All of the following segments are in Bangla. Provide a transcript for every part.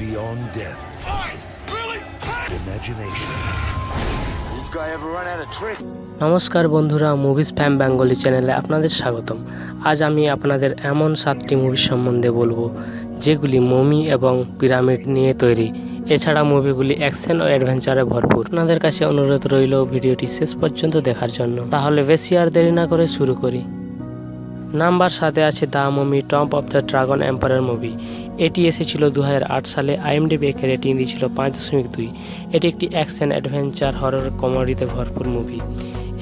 beyond death. Imagination. This guy ever run out of tricks? নমস্কার বন্ধুরা মুভিজ ফ্যাম বেঙ্গলি চ্যানেলে আপনাদের স্বাগতম। আজ আমি আপনাদের এমন সাতটি মুভি সম্বন্ধে বলব যেগুলি মমি এবং পিরামিড নিয়ে তৈরি। এছাড়া মুভিগুলি অ্যাকশন ও অ্যাডভেঞ্চারে ভরপুর। আপনাদের কাছে অনুরোধ রইল ভিডিওটি শেষ পর্যন্ত দেখার জন্য। তাহলে বেশি আর দেরি না করে শুরু করি। নাম্বার সাথে আছে the mummy tomb of the dragon emperor movie. এটি এসেছিল দু হাজার আট সালে আইএমডিবি একে রেটিং দিয়েছিল পাঁচ দশমিক দুই। এটি একটি অ্যাকশন, অ্যাডভেঞ্চার, হরর কমেডিতে ভরপুর মুভি।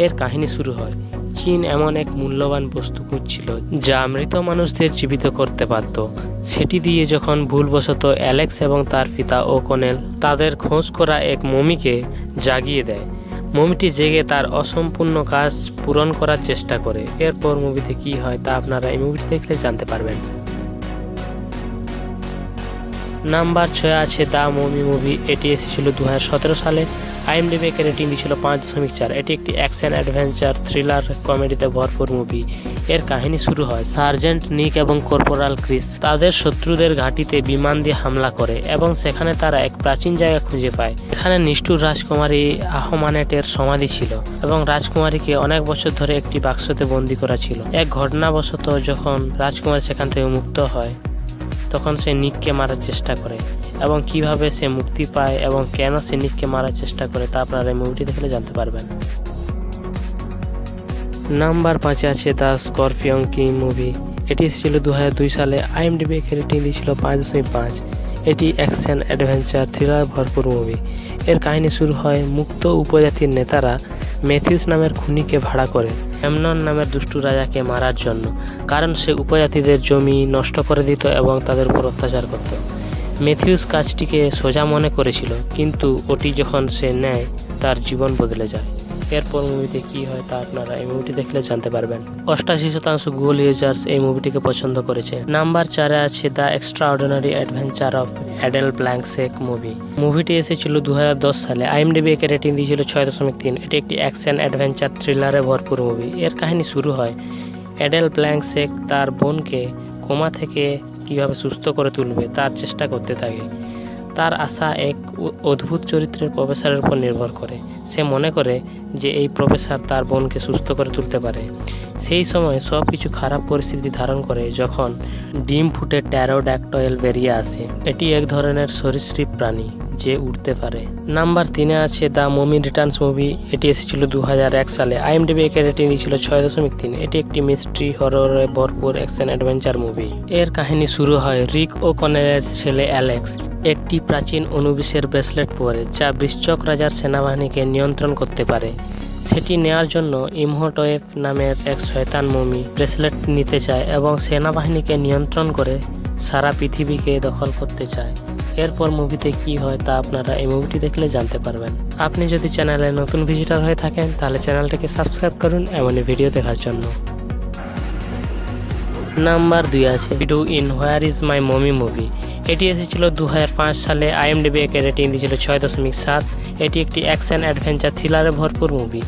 এর কাহিনী শুরু হয়। চীন এমন এক মূল্যবান বস্তু খুঁজছিল, যা মৃত মানুষদের জীবিত করতে পারত সেটি দিয়ে যখন ভুলবশত অ্যালেক্স এবং তার পিতা ও কনেল তাদের খোঁজ করা এক মমিকে জাগিয়ে দেয় মমিটি জেগে তার অসম্পূর্ণ কাজ পূরণ করার চেষ্টা করে। এরপর মুভিতে কি হয় তা আপনারা এই মুভিটি দেখলে জানতে পারবেন। নাম্বার ছয় আছে দ্য মমি মুভি, এটি এসেছিল দু হাজার সতেরো সালে। আইএমডিবি রেটিং দিয়েছিল পাঁচ দশমিক চার। এটি একটি অ্যাকশন অ্যাডভেঞ্চার থ্রিলার কমেডিতে ভরপুর মুভি এর কাহিনী শুরু হয় সার্জেন্ট নিক এবং কর্পোরাল ক্রিস। তাদের শত্রুদের ঘাঁটিতে বিমান দিয়ে হামলা করে এবং সেখানে তারা এক প্রাচীন জায়গা খুঁজে পায়। এখানে নিষ্ঠুর রাজকুমারী আহমানেটের সমাধি ছিল এবং রাজকুমারীকে অনেক বছর ধরে একটি বাক্সতে বন্দি করা ছিল। এক ঘটনাবশত যখন রাজকুমারী সেখান থেকে মুক্ত হয় তখন সে নিককে মারার চেষ্টা করে এবং কীভাবে সে মুক্তি পায় এবং কেন সে নিককে মারার চেষ্টা করে তা আপনারা এই মুভিটি দেখলে জানতে পারবেন। নাম্বার পাঁচে আছে দ্য স্করপিয়ন কিং মুভি। এটি এসেছিল দু দুই সালে। আইএমডিবি রেটিং দিয়েছিল পাঁচ দশমিক পাঁচ। এটি অ্যাকশন অ্যাডভেঞ্চার থ্রিলার ভরপুর মুভি এর কাহিনী শুরু হয় মুক্ত উপজাতির নেতারা ম্যাথিউস নামের খুনিকে ভাড়া করে এমনন নামের দুষ্টু রাজাকে মারার জন্য, কারণ সে উপজাতিদের জমি নষ্ট করে দিত এবং তাদের উপর অত্যাচার করত। মেথিউস কাজটিকে সোজা মনে করেছিল, কিন্তু ওটি যখন সে নেয়, তার জীবন বদলে যায়। এরপর মুভিতে কি হয় তা আপনারা এই মুভিটি দেখলে জানতে পারবেন। অষ্টাশি শতাংশ গুগল ইউজার্স এই মুভিটিকে পছন্দ করেছে। নাম্বার চারে আছে the extraordinary adventure of Adele Blanc Sec movie. মুভিটি এসেছিল দু সালে। আইএমডিবি একে রেটিং দিয়েছিল ছয় দশমিক তিন। এটি একটি অ্যাকশন অ্যাডভেঞ্চার থ্রিলারে ভরপুর মুভি এর কাহিনী শুরু হয় অ্যাডেল ব্ল্যাঙ্ক সেক তার বোনকে কোমা থেকে কীভাবে সুস্থ করে তুলবে তার চেষ্টা করতে থাকে। তার আশা এক অদ্ভুত চরিত্রের প্রফেসরের উপর নির্ভর করে। সে মনে করে যে এই প্রফেসর তার বোনকে সুস্থ করে তুলতে পারে। সেই সময় সব কিছু খারাপ পরিস্থিতি ধারণ করে যখন ডিম ফুটে ট্যারোড্যাক্টয়েল বেরিয়ে আসে। এটি এক ধরনের সরীসৃপ প্রাণী যে উঠতে পারে। নাম্বার তিনে আছে দ্য মমি রিটার্নস মুভি। এটি এসেছিল দু সালে। আইএমডিবি একে রেটিং দিয়েছিল ছয় দশমিক তিন। এটি একটি মিস্ট্রি হররে ভরপুর অ্যাকশন অ্যাডভেঞ্চার মুভি এর কাহিনী শুরু হয় রিক ও কনেলের ছেলে অ্যালেক্স, একটি প্রাচীন অনুবিশের ব্রেসলেট পরে, যা বৃশ্চক রাজার সেনাবাহিনীকে নিয়ন্ত্রণ করতে পারে। সেটি নেয়ার জন্য ইমহোটোয়েফ নামের এক শয়তান মমি ব্রেসলেট নিতে চায় এবং সেনাবাহিনীকে নিয়ন্ত্রণ করে সারা পৃথিবীকে দখল করতে চায়। এরপর মুভিতে কি হয় তা আপনারা এই মুভিটি দেখলে জানতে পারবেন। আপনি যদি চ্যানেলে নতুন ভিজিটার হয়ে থাকেন, তাহলে চ্যানেলটিকে সাবস্ক্রাইব করুন এমনই ভিডিও দেখার জন্য। নাম্বার দুই আছে video in where is my mummy movie এটি এসেছিল দু হাজার পাঁচ সালে আইএমডিবি একে রেটিং দিয়েছিল ছয় দশমিক সাত। এটি একটি অ্যাকশন অ্যাডভেঞ্চার থ্রিলারে ভরপুর মুভি।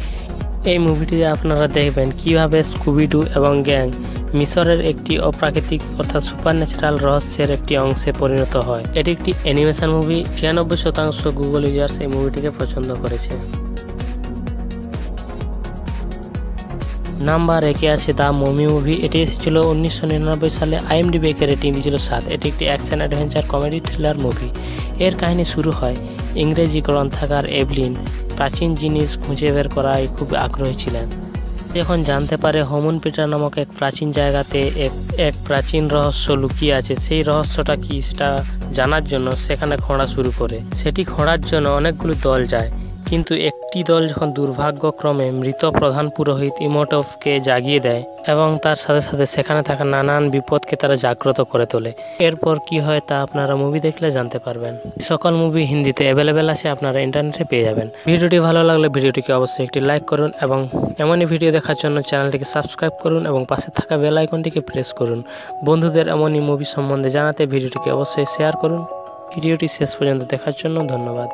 এই মুভিটিতে আপনারা দেখবেন কীভাবে স্কুবিডু এবং গ্যাং মিশরের একটি অপ্রাকৃতিক অর্থাৎ সুপার ন্যাচারাল রহস্যের একটি অংশে পরিণত হয়। এটি একটি অ্যানিমেশন মুভি, ছিয়ানব্বই শতাংশ গুগল ইউজার্স এই মুভিটিকে পছন্দ করেছে। নাম্বার একে আছে দ্য মমি মুভি। এটি এসেছিল উনিশশো নিরানব্বই সালে। আইএমডিবি একে রেটিং দিয়েছিল সাত। এটি একটি action adventure comedy thriller movie. এর কাহিনী শুরু হয় ইংরেজি গ্রন্থাগার এভলিন, প্রাচীন জিনিস খুঁজে বের করায় খুব আগ্রহী ছিলেন। যখন জানতে পারে হোমন পিটা নামক এক প্রাচীন জায়গাতে এক এক প্রাচীন রহস্য লুকিয়ে আছে, সেই রহস্যটা কি সেটা জানার জন্য সেখানে খোঁড়া শুরু করে। সেটি খোঁড়ার জন্য অনেকগুলো দল যায়। কিন্তু একটি দল যখন দুর্ভাগ্যক্রমে মৃত প্রধান পুরোহিত ইমোটভকে জাগিয়ে দেয় এবং তার সাথে সাথে সেখানে থাকা নানান বিপদকে তারা জাগ্রত করে তোলে, এরপর কি হয় তা আপনারা মুভি দেখলে জানতে পারবেন। সকল মুভি হিন্দিতে অ্যাভেলেবেল আছে, আপনারা ইন্টারনেটে পেয়ে যাবেন। ভিডিওটি ভালো লাগলে ভিডিওটিকে অবশ্যই একটি লাইক করুন এবং এমনই ভিডিও দেখার জন্য চ্যানেলটিকে সাবস্ক্রাইব করুন এবং পাশে থাকা বেল আইকনটিকে প্রেস করুন। বন্ধুদের এমনই মুভি সম্বন্ধে জানাতে ভিডিওটিকে অবশ্যই শেয়ার করুন। ভিডিওটি শেষ পর্যন্ত দেখার জন্য ধন্যবাদ।